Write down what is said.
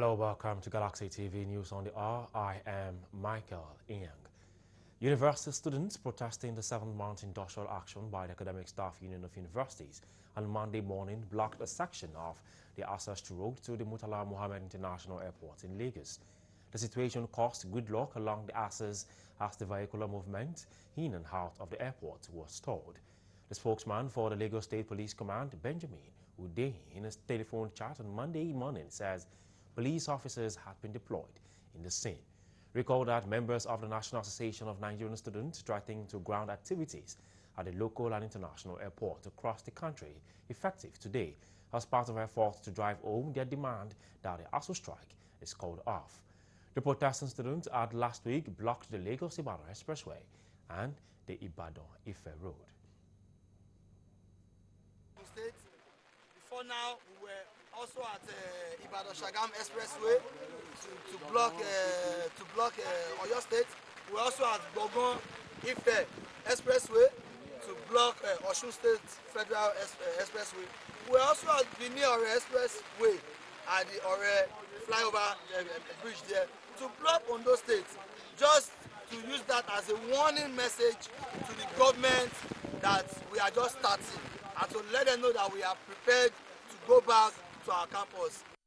Hello, welcome to Galaxy TV News on the R. I am Michael Iang. University students protesting the seven-month industrial action by the Academic Staff Union of Universities on Monday morning blocked a section of the access road to the Murtala Mohammed International Airport in Lagos. The situation caused gridlock along the access as the vehicular movement in and out of the airport was stalled. The spokesman for the Lagos State Police Command, Benjamin Ude, in a telephone chat on Monday morning says police officers had been deployed in the scene. Recall that members of the National Association of Nigerian Students threatening to ground activities at the local and international airport across the country effective today as part of efforts to drive home their demand that the ASUU strike is called off. The protesting students had last week blocked the Lagos-Ibadan Expressway and the Ibadan-Ife Road. Before now, we were also at uh, Ibadan Shagam Expressway to, to block uh, to block uh, Oyo State. We also at Gogon Ife Expressway to block uh, Osun State Federal es uh, Expressway. We also at Benin Ore Expressway at the Ore flyover uh, bridge there to block Ondo State just to use that as a warning message to the government that we are just starting and to let them know that we are prepared to go back to our campus.